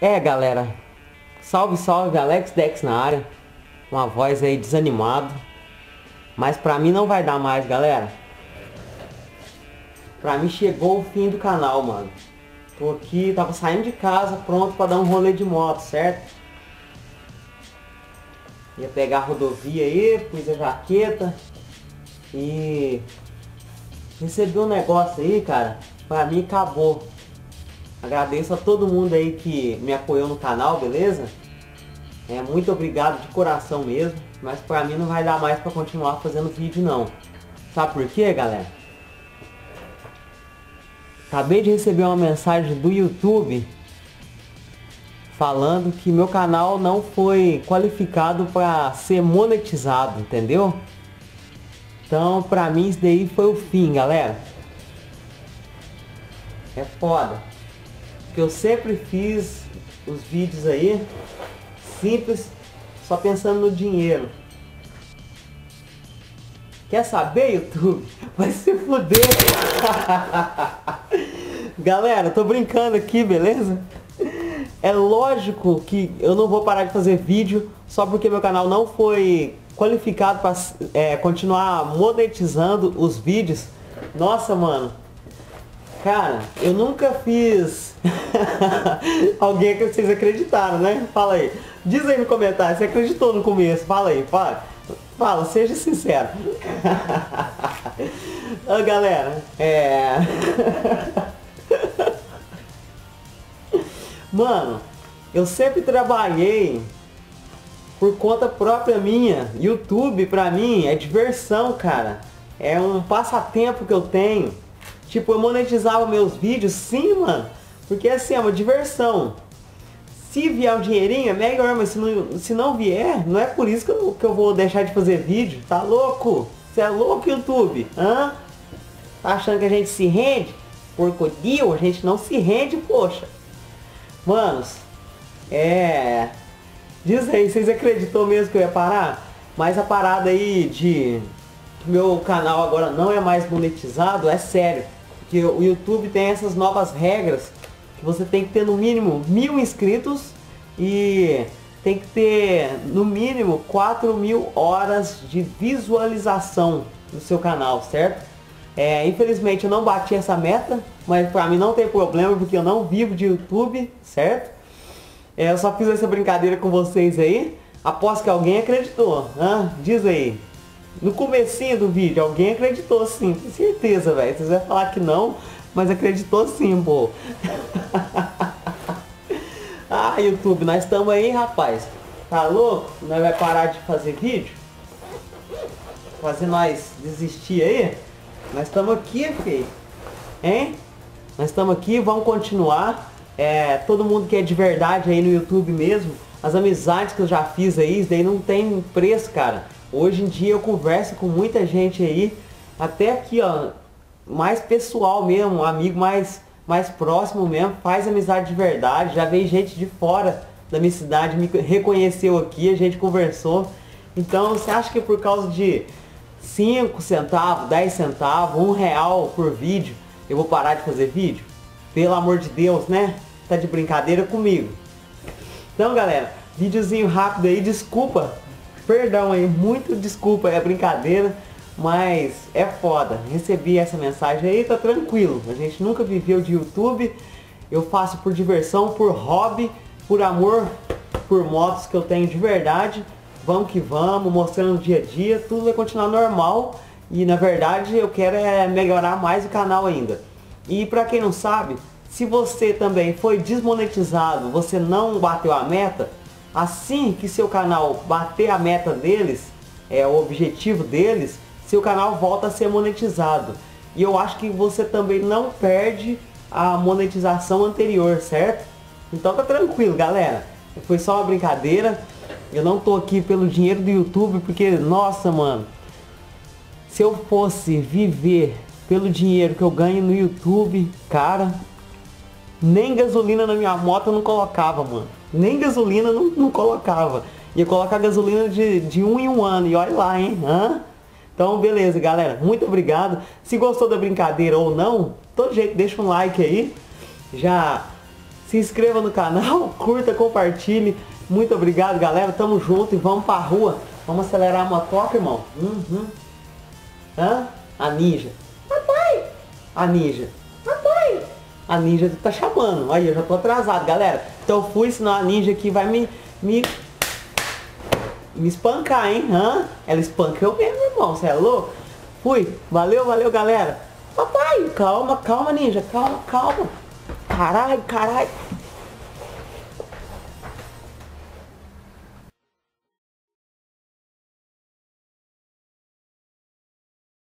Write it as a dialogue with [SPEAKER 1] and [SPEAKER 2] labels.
[SPEAKER 1] É, galera. Salve, salve, Alex Dex na área. Uma voz aí desanimado. Mas pra mim não vai dar mais, galera. Pra mim chegou o fim do canal, mano. Tô aqui, tava saindo de casa, pronto pra dar um rolê de moto, certo? Ia pegar a rodovia aí, pus a jaqueta. E... Recebi um negócio aí, cara. Pra mim acabou. Agradeço a todo mundo aí que me apoiou no canal, beleza? É, muito obrigado de coração mesmo. Mas pra mim não vai dar mais pra continuar fazendo vídeo não. Sabe por quê, galera? Acabei de receber uma mensagem do YouTube falando que meu canal não foi qualificado para ser monetizado, entendeu? Então, pra mim isso daí foi o fim, galera. É foda. Porque eu sempre fiz os vídeos aí simples, só pensando no dinheiro. Quer saber, YouTube? Vai se fuder. Galera, tô brincando aqui, beleza? É lógico que eu não vou parar de fazer vídeo só porque meu canal não foi qualificado para é, continuar monetizando os vídeos. Nossa, mano. Cara, eu nunca fiz alguém que vocês acreditaram, né? Fala aí. Diz aí no comentário, você acreditou no começo? Fala aí, fala. Fala, seja sincero. Ô, galera, é... Mano, eu sempre trabalhei por conta própria minha. YouTube pra mim é diversão, cara. É um passatempo que eu tenho. Tipo, eu monetizava meus vídeos, sim, mano. Porque assim, é uma diversão. Se vier um dinheirinho é melhor, mas se não, se não vier, não é por isso que eu, que eu vou deixar de fazer vídeo. Tá louco? Você é louco, YouTube? Hã? Tá achando que a gente se rende? Porcodil, a gente não se rende, poxa. Manos, é... Diz aí, vocês acreditou mesmo que eu ia parar? Mas a parada aí de... Meu canal agora não é mais monetizado, é sério. Porque o YouTube tem essas novas regras você tem que ter no mínimo mil inscritos e tem que ter no mínimo 4 mil horas de visualização no seu canal, certo? É, infelizmente eu não bati essa meta, mas pra mim não tem problema porque eu não vivo de YouTube, certo? É, eu só fiz essa brincadeira com vocês aí, após que alguém acreditou, hein? diz aí. No comecinho do vídeo, alguém acreditou sim, com certeza, velho. Vocês vão falar que não, mas acreditou sim, pô. ah, YouTube, nós estamos aí, rapaz. Tá louco? Nós vai parar de fazer vídeo? Fazer nós desistir aí? Nós estamos aqui, filho. Hein? Nós estamos aqui, vamos continuar. É, todo mundo que é de verdade aí no YouTube mesmo. As amizades que eu já fiz aí, isso daí não tem preço, cara. Hoje em dia eu converso com muita gente aí. Até aqui, ó, mais pessoal mesmo, um amigo mais, mais próximo mesmo, faz amizade de verdade. Já veio gente de fora da minha cidade, me reconheceu aqui, a gente conversou. Então você acha que por causa de 5 centavos, 10 centavos, 1 real por vídeo, eu vou parar de fazer vídeo? Pelo amor de Deus, né? Tá de brincadeira comigo. Então galera, videozinho rápido aí, desculpa, perdão aí, muito desculpa, é brincadeira. Mas é foda. Recebi essa mensagem aí, tá tranquilo. A gente nunca viveu de YouTube. Eu faço por diversão, por hobby, por amor, por motos que eu tenho de verdade. Vamos que vamos, mostrando o dia a dia. Tudo vai continuar normal. E na verdade eu quero é melhorar mais o canal ainda. E para quem não sabe, se você também foi desmonetizado, você não bateu a meta, assim que seu canal bater a meta deles, é o objetivo deles, seu canal volta a ser monetizado. E eu acho que você também não perde a monetização anterior, certo? Então tá tranquilo, galera. Foi só uma brincadeira. Eu não tô aqui pelo dinheiro do YouTube, porque, nossa, mano. Se eu fosse viver pelo dinheiro que eu ganho no YouTube, cara, nem gasolina na minha moto eu não colocava, mano. Nem gasolina não, não colocava. Ia colocar gasolina de, de um em um ano. E olha lá, hein? Hã? Então, beleza, galera. Muito obrigado. Se gostou da brincadeira ou não, todo jeito, deixa um like aí. Já Se inscreva no canal, curta, compartilhe. Muito obrigado, galera. Tamo junto e vamos pra rua. Vamos acelerar a motoca, irmão. Uhum. Hã? A ninja. Papai! A ninja. A ninja tá chamando. Aí, eu já tô atrasado, galera. Então fui, senão a ninja aqui vai me... me me espancar, hein? Hã? Ela espanca eu mesmo, irmão. Você é louco? Fui. Valeu, valeu, galera. Papai, calma, calma, ninja. Calma, calma. Caralho, caralho.